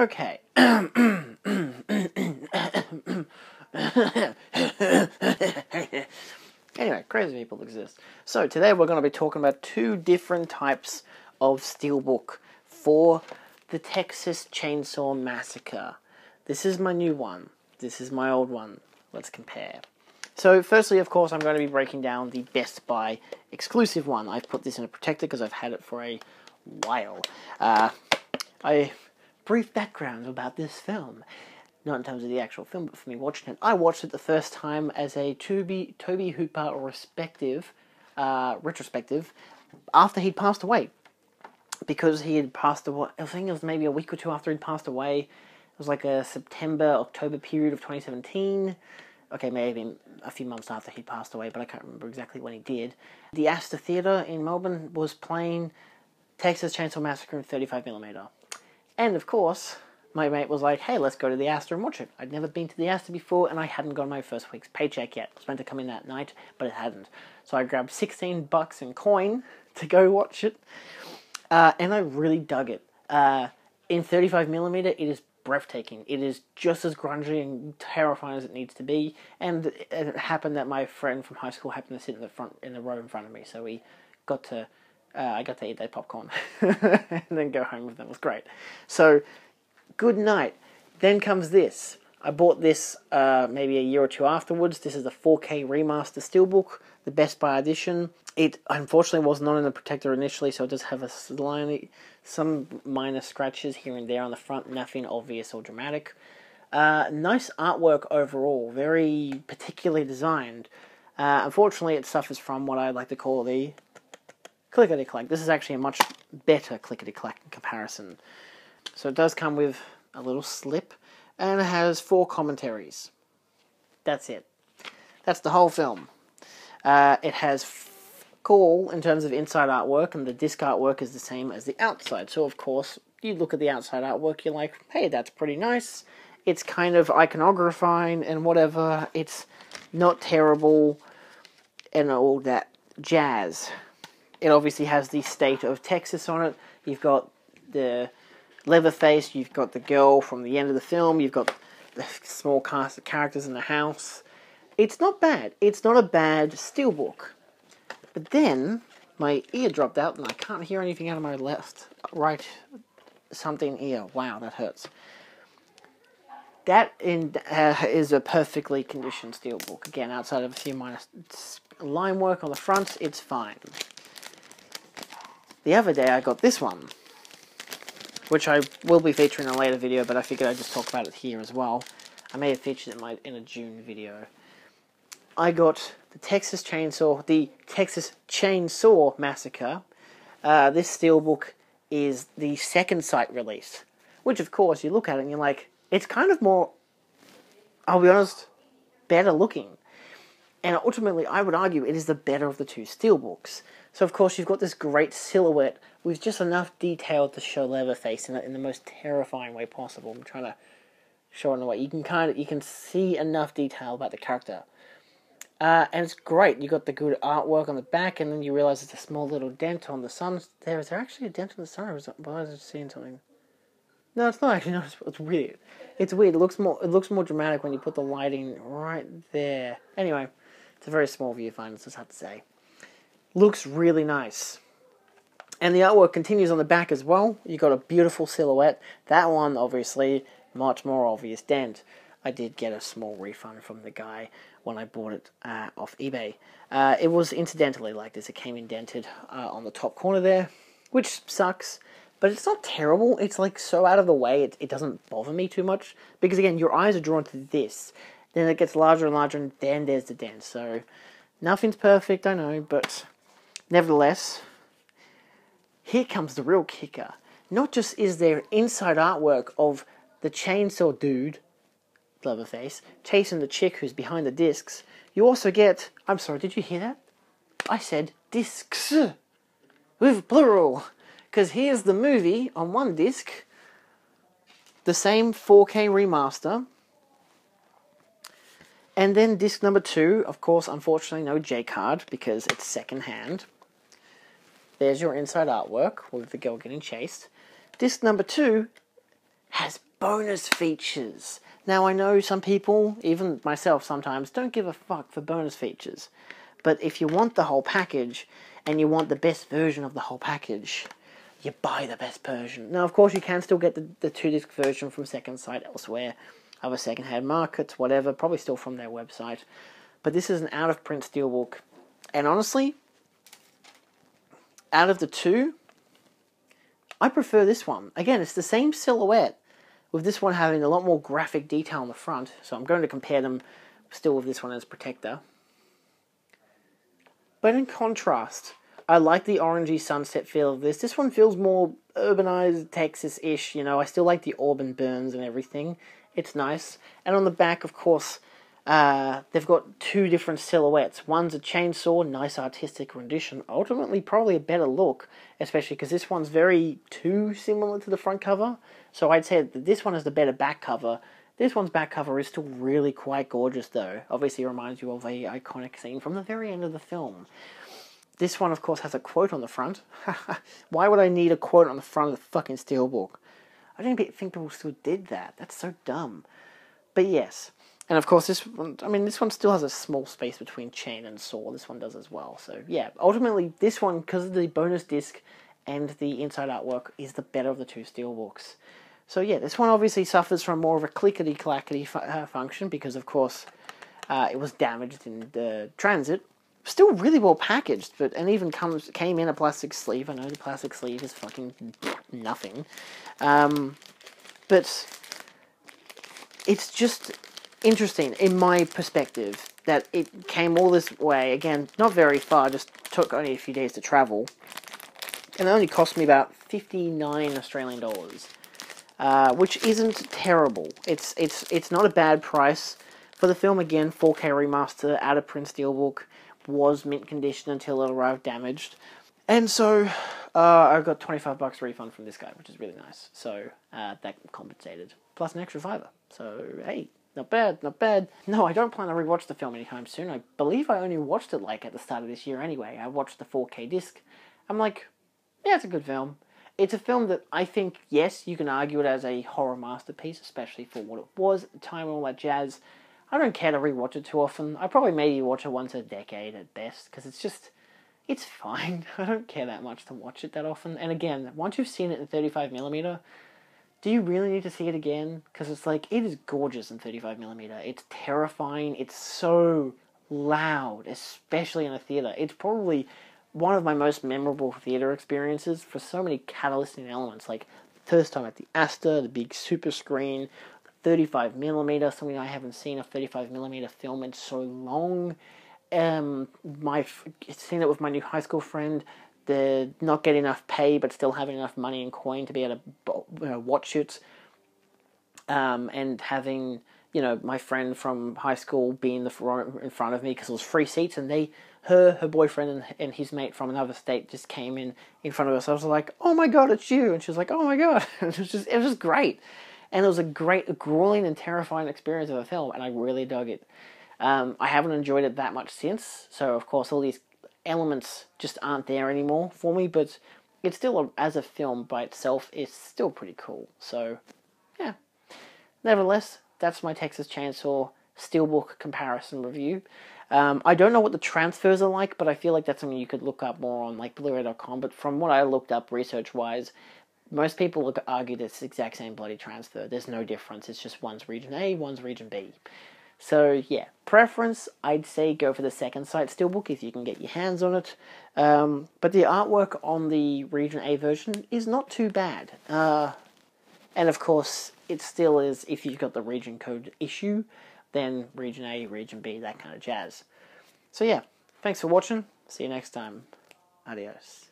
Okay. anyway, crazy people exist. So today we're going to be talking about two different types of steelbook for the Texas Chainsaw Massacre. This is my new one. This is my old one. Let's compare. So, firstly, of course, I'm going to be breaking down the Best Buy exclusive one. I've put this in a protector because I've had it for a while. Uh, I brief background about this film. Not in terms of the actual film, but for me watching it. I watched it the first time as a Tobe, Tobe Hooper respective, uh, retrospective, after he'd passed away. Because he had passed away, I think it was maybe a week or two after he'd passed away. It was like a September, October period of 2017. Okay, maybe a few months after he passed away, but I can't remember exactly when he did. The Astor Theatre in Melbourne was playing Texas Chainsaw Massacre in 35mm. And of course, my mate was like, hey, let's go to the Astor and watch it. I'd never been to the Astor before, and I hadn't got my first week's paycheck yet. It was meant to come in that night, but it hadn't. So I grabbed 16 bucks in coin to go watch it, uh, and I really dug it. Uh, in 35mm, it is breathtaking. It is just as grungy and terrifying as it needs to be. And it happened that my friend from high school happened to sit in the front in the row in front of me, so we got to uh, I got to eat that popcorn and then go home with them. It was great. So, good night. Then comes this. I bought this uh, maybe a year or two afterwards. This is the 4K remaster steelbook, the Best Buy edition. It unfortunately was not in the protector initially, so it does have a slightly, some minor scratches here and there on the front, nothing obvious or dramatic. Uh, nice artwork overall, very particularly designed. Uh, unfortunately, it suffers from what I like to call the clickety clack. This is actually a much better clickety clack in comparison. So it does come with a little slip and it has four commentaries. That's it. That's the whole film. Uh, it has cool in terms of inside artwork, and the disc artwork is the same as the outside. So, of course, you look at the outside artwork, you're like, hey, that's pretty nice. It's kind of iconographine and whatever. It's not terrible and all that jazz. It obviously has the state of Texas on it. You've got the Leatherface, you've got the girl from the end of the film, you've got the small cast of characters in the house. It's not bad. It's not a bad steelbook. But then my ear dropped out and I can't hear anything out of my left, right, something ear. Wow, that hurts. That in, uh, is a perfectly conditioned steelbook. Again, outside of a few minor line work on the front, it's fine. The other day I got this one, which I will be featuring in a later video, but I figured I'd just talk about it here as well. I may have featured it in, my, in a June video. I got the Texas Chainsaw, the Texas Chainsaw Massacre. Uh, this steelbook is the second sight release, which of course you look at it and you're like, it's kind of more, I'll be honest, better looking. And ultimately, I would argue it is the better of the two steelbooks. So of course you've got this great silhouette with just enough detail to show Leatherface in, in the most terrifying way possible. I'm trying to show it in a way you can kind of you can see enough detail about the character. Uh, and it's great. You've got the good artwork on the back, and then you realize it's a small little dent on the sun. There is there actually a dent on the sun, or why is it seeing something? No, it's not actually. No, it's, it's weird. It's weird. It looks more. It looks more dramatic when you put the lighting right there. Anyway, it's a very small viewfinder. It's hard to say. Looks really nice. And the artwork continues on the back as well. You've got a beautiful silhouette. That one, obviously, much more obvious dent. I did get a small refund from the guy when I bought it uh, off eBay. Uh, it was incidentally like this. It came indented uh, on the top corner there, which sucks. But it's not terrible. It's like so out of the way, it, it doesn't bother me too much. Because again, your eyes are drawn to this. Then it gets larger and larger, and then there's the dent. So nothing's perfect, I know, but Nevertheless, here comes the real kicker. Not just is there inside artwork of the chainsaw dude, Leatherface, chasing the chick who's behind the discs, you also get. I'm sorry, did you hear that? I said discs with plural. Because here's the movie on one disc, the same 4K remaster. And then disc number two, of course, unfortunately, no J card because it's second hand. There's your inside artwork with the girl getting chased. Disc number two has bonus features. Now, I know some people, even myself sometimes, don't give a fuck for bonus features. But if you want the whole package and you want the best version of the whole package, you buy the best version. Now, of course, you can still get the, the two disc version from Second Sight elsewhere, other second-hand markets, whatever, probably still from their website. But this is an out of print steelbook. And honestly, out of the two, I prefer this one. Again, it's the same silhouette, with this one having a lot more graphic detail on the front. So I'm going to compare them still with this one as protector. But in contrast, I like the orangey sunset feel of this. This one feels more urbanized, Texas-ish, you know. I still like the Auburn burns and everything. It's nice. And on the back, of course, uh, they've got two different silhouettes. One's a chainsaw, nice artistic rendition. Ultimately, probably a better look, especially because this one's very too similar to the front cover. So I'd say that this one is the better back cover. This one's back cover is still really quite gorgeous, though. Obviously, reminds you of a iconic scene from the very end of the film. This one, of course, has a quote on the front. Why would I need a quote on the front of the fucking steelbook? I don't think people still did that. That's so dumb. But yes, and of course, this one, I mean, this one still has a small space between chain and saw. This one does as well. So, yeah, ultimately, this one, because of the bonus disc and the inside artwork, is the better of the two steelbooks. So, yeah, this one obviously suffers from more of a clickety clackety fu- uh, function because, of course, uh, it was damaged in the transit. Still really well packaged, but and even comes came in a plastic sleeve. I know the plastic sleeve is fucking nothing, um, but it's just interesting in my perspective that it came all this way. Again not very far just took only a few days to travel. And it only cost me about 59 australian dollars uh, which isn't terrible. It's it's it's not a bad price. For the film again 4k remaster out of print steelbook was mint condition until it arrived damaged. And so uh, I got 25 bucks refund from this guy, which is really nice. So uh, that compensated, plus an extra fiver. So hey, not bad, not bad. No, I don't plan to rewatch the film anytime soon. I believe I only watched it like at the start of this year anyway. I watched the 4K disc. I'm like, yeah, it's a good film. It's a film that I think, yes, you can argue it as a horror masterpiece, especially for what it was at the time and all that jazz. I don't care to rewatch it too often. I probably maybe watch it once a decade at best, because it's just, it's fine. I don't care that much to watch it that often. And again, once you've seen it in 35mm, do you really need to see it again? Because it's like, it is gorgeous in 35mm. It's terrifying. It's so loud, especially in a theater. It's probably one of my most memorable theater experiences for so many catalyzing elements. Like, first time at the Astor, the big super screen, 35mm, something I haven't seen a 35mm film in so long. Um, my seen it with my new high school friend the not getting enough pay but still having enough money and coin to be able to you know, watch it, um, and having you know my friend from high school be in the front in front of me because it was free seats and they her her boyfriend and, and his mate from another state just came in in front of us. I was like, oh my god, it's you, and she was like, oh my god, it was just it was just great, and it was a great grueling and terrifying experience of a film, and I really dug it. Um, I haven't enjoyed it that much since, so of course all these elements just aren't there anymore for me, but it's still, a, as a film by itself, it's still pretty cool. So, yeah. Nevertheless, that's my Texas Chainsaw Steelbook comparison review. Um, I don't know what the transfers are like, but I feel like that's something you could look up more on like Blu-ray.com. But from what I looked up research-wise, most people argue that it's the exact same bloody transfer. There's no difference. It's just one's region A, one's region B. So yeah, preference I'd say go for the second sight steelbook if you can get your hands on it. Um, but the artwork on the Region A version is not too bad. Uh, and of course, it still is if you've got the region code issue, then Region A, Region B, that kind of jazz. So yeah, thanks for watching. See you next time. Adios.